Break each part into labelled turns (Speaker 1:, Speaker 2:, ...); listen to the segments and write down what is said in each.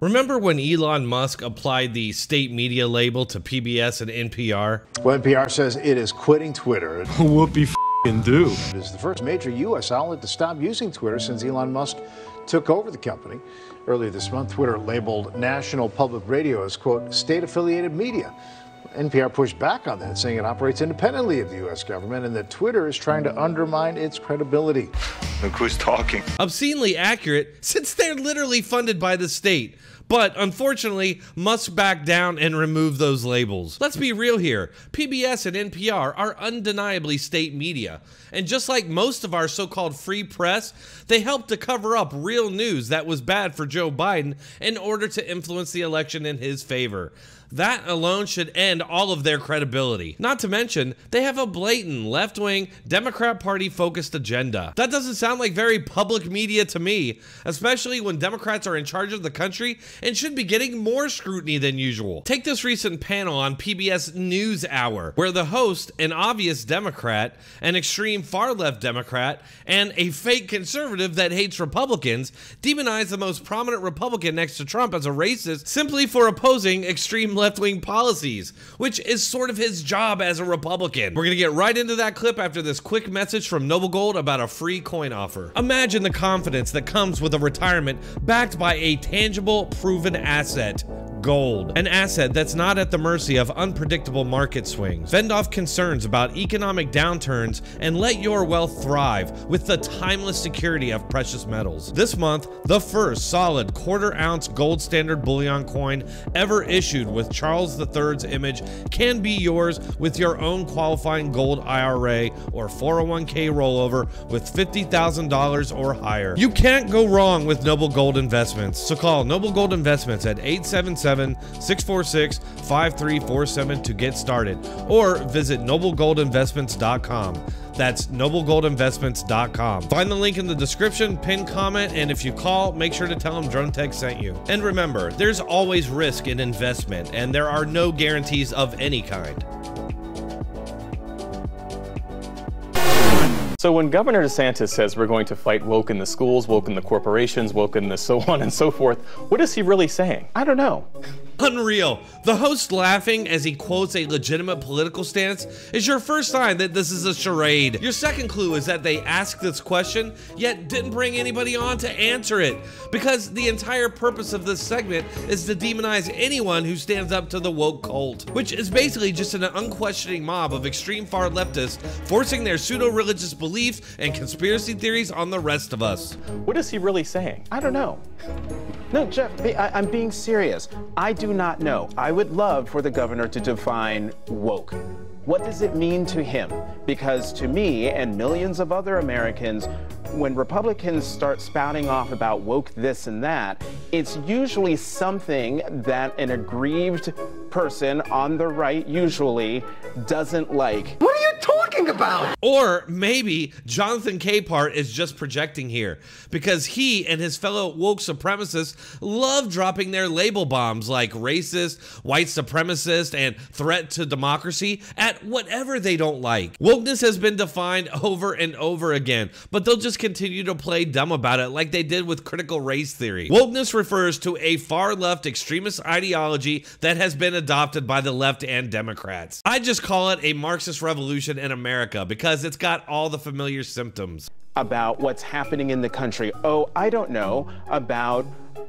Speaker 1: Remember when Elon Musk applied the state media label to PBS and NPR?
Speaker 2: Well, NPR says it is quitting Twitter.
Speaker 3: Whoopie f***ing do.
Speaker 2: It is the first major U.S. outlet to stop using Twitter since Elon Musk took over the company. Earlier this month, Twitter labeled National Public Radio as, quote, state affiliated media. NPR pushed back on that, saying it operates independently of the U.S. government and that Twitter is trying to undermine its credibility.
Speaker 4: Look who's talking.
Speaker 1: Obscenely accurate, since they're literally funded by the state. But unfortunately, Musk back down and remove those labels. Let's be real here PBS and NPR are undeniably state media. And just like most of our so called free press, they helped to cover up real news that was bad for Joe Biden in order to influence the election in his favor. That alone should end all of their credibility. Not to mention, they have a blatant left wing, Democrat Party focused agenda. That doesn't sound like very public media to me, especially when Democrats are in charge of the country and should be getting more scrutiny than usual. Take this recent panel on PBS NewsHour, where the host, an obvious Democrat, an extreme far left Democrat, and a fake conservative that hates Republicans, demonize the most prominent Republican next to Trump as a racist simply for opposing extreme left wing policies, which is sort of his job as a Republican. We're gonna get right into that clip after this quick message from Noble Gold about a free coin offer. Imagine the confidence that comes with a retirement backed by a tangible, proven asset gold, an asset that's not at the mercy of unpredictable market swings. Fend off concerns about economic downturns and let your wealth thrive with the timeless security of precious metals. This month, the first solid quarter ounce gold standard bullion coin ever issued with Charles III's image can be yours with your own qualifying gold IRA or 401k rollover with $50,000 or higher. You can't go wrong with Noble Gold Investments. So call Noble Gold Investments at 877 646 5347 to get started or visit noblegoldinvestments.com. That's noblegoldinvestments.com. Find the link in the description, pin comment, and if you call, make sure to tell them Dronetek sent you. And remember, there's always risk in investment, and there are no guarantees of any kind.
Speaker 5: So when Governor DeSantis says we're going to fight woke in the schools, woke in the corporations, woke in the so on and so forth, what is he really saying? I don't know.
Speaker 1: Unreal. The host laughing as he quotes a legitimate political stance is your first sign that this is a charade. Your second clue is that they asked this question, yet didn't bring anybody on to answer it. Because the entire purpose of this segment is to demonize anyone who stands up to the woke cult, which is basically just an unquestioning mob of extreme far leftists forcing their pseudo religious beliefs and conspiracy theories on the rest of us.
Speaker 5: What is he really saying?
Speaker 6: I don't know. No, Jeff, I, am being serious. I do not know. I would love for the governor to define woke. What does it mean to him? Because to me and millions of other Americans, when Republicans start spouting off about woke this and that, it's usually something that an aggrieved person on the right usually doesn't like.
Speaker 7: What talking about?
Speaker 1: Or maybe Jonathan Capehart is just projecting here because he and his fellow woke supremacists love dropping their label bombs like racist, white supremacist, and threat to democracy at whatever they don't like. Wokeness has been defined over and over again, but they'll just continue to play dumb about it like they did with critical race theory. Wokeness refers to a far left extremist ideology that has been adopted by the left and Democrats. I just call it a Marxist revolution in America because it's got all the familiar symptoms.
Speaker 6: About what's happening in the country. Oh, I don't know. About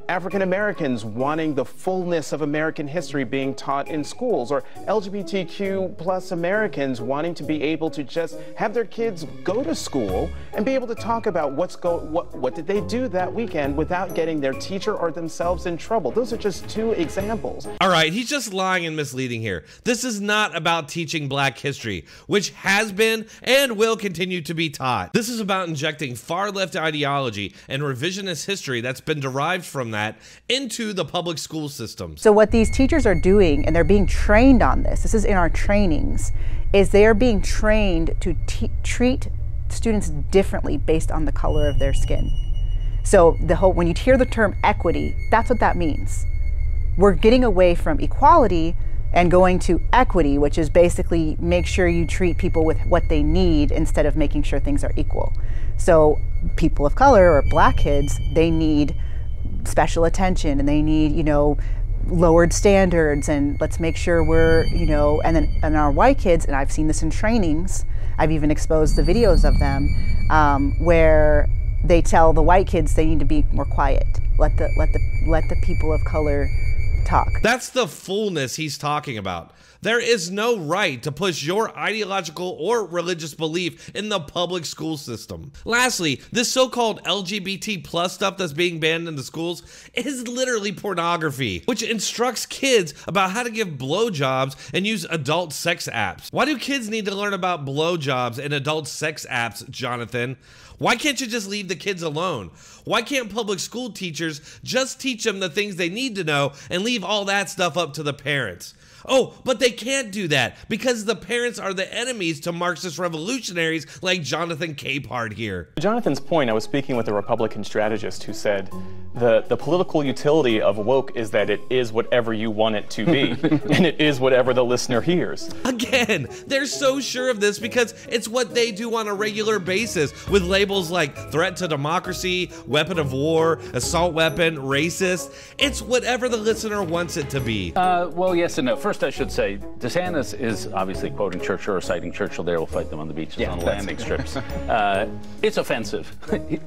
Speaker 6: African Americans wanting the fullness of American history being taught in schools, or LGBTQ plus Americans wanting to be able to just have their kids go to school and be able to talk about what's go what what did they do that weekend without getting their teacher or themselves in trouble. Those are just two examples.
Speaker 1: All right, he's just lying and misleading here. This is not about teaching black history, which has been and will continue to be taught. This is about injecting far left ideology and revisionist history that's been derived from that that into the public school systems.
Speaker 8: So what these teachers are doing, and they're being trained on this, this is in our trainings, is they are being trained to treat students differently based on the color of their skin. So the whole, when you hear the term equity, that's what that means. We're getting away from equality and going to equity, which is basically make sure you treat people with what they need instead of making sure things are equal. So people of color or black kids, they need special attention and they need, you know, lowered standards and let's make sure we're, you know, and then and our white kids, and I've seen this in trainings, I've even exposed the videos of them um, where they tell the white kids they need to be more quiet. Let the let the let the people of color talk.
Speaker 1: That's the fullness he's talking about. There is no right to push your ideological or religious belief in the public school system. Lastly, this so-called LGBT plus stuff that's being banned in the schools is literally pornography, which instructs kids about how to give blowjobs and use adult sex apps. Why do kids need to learn about blowjobs and adult sex apps, Jonathan? Why can't you just leave the kids alone? Why can't public school teachers just teach them the things they need to know and leave all that stuff up to the parents? Oh, but they can't do that because the parents are the enemies to Marxist revolutionaries like Jonathan Capehart here.
Speaker 5: To Jonathan's point, I was speaking with a Republican strategist who said the, the political utility of woke is that it is whatever you want it to be, and it is whatever the listener hears.
Speaker 1: Again, they're so sure of this because it's what they do on a regular basis with labels like threat to democracy, weapon of war, assault weapon, racist. It's whatever the listener wants it to be.
Speaker 4: Uh, well, yes and no. First, I should say DeSantis is obviously quoting Churchill or citing Churchill. There, we'll fight them on the beaches
Speaker 6: Yeah,
Speaker 4: on the
Speaker 6: that's-
Speaker 4: landing strips. Uh, it's offensive.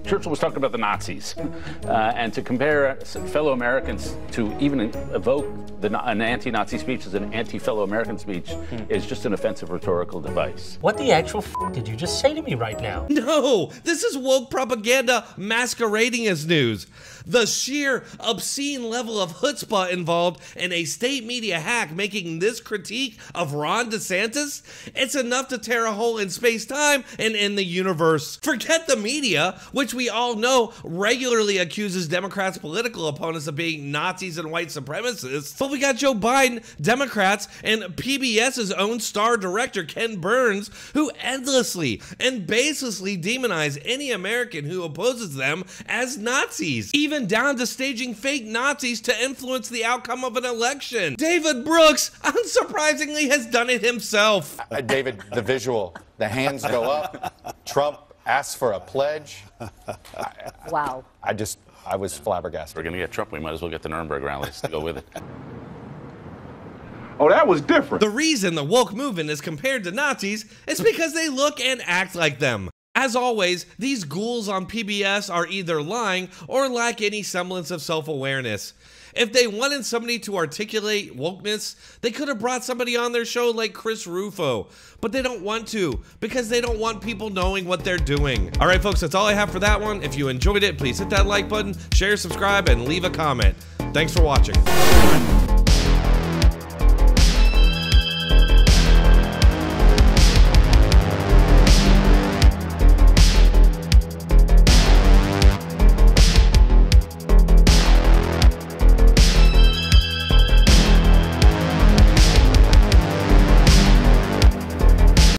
Speaker 4: Churchill was talking about the Nazis, uh, and to compare fellow Americans to even evoke the, an anti-Nazi speech as an anti-fellow American speech hmm. is just an offensive rhetorical device.
Speaker 7: What the actual f did you just say to me right now?
Speaker 1: No, this is woke propaganda masquerading as news. The sheer obscene level of chutzpah involved in a state media hack making this critique of Ron DeSantis, it's enough to tear a hole in space time and in the universe. Forget the media, which we all know regularly accuses Democrats' political opponents of being Nazis and white supremacists. But we got Joe Biden, Democrats, and PBS's own star director, Ken Burns, who endlessly and baselessly demonize any American who opposes them as Nazis, even down to staging fake Nazis to influence the outcome of an election. David Brooks, unsurprisingly, has done it himself.
Speaker 9: Uh, David, the visual, the hands go up. Trump asks for a pledge.
Speaker 8: Wow.
Speaker 9: I just, I was flabbergasted.
Speaker 10: we're going to get Trump, we might as well get the Nuremberg rallies to go with it.
Speaker 3: Oh, that was different.
Speaker 1: The reason the woke movement is compared to Nazis is because they look and act like them. As always, these ghouls on PBS are either lying or lack any semblance of self awareness. If they wanted somebody to articulate wokeness, they could have brought somebody on their show like Chris Rufo. But they don't want to because they don't want people knowing what they're doing. All right, folks, that's all I have for that one. If you enjoyed it, please hit that like button, share, subscribe, and leave a comment. Thanks for watching.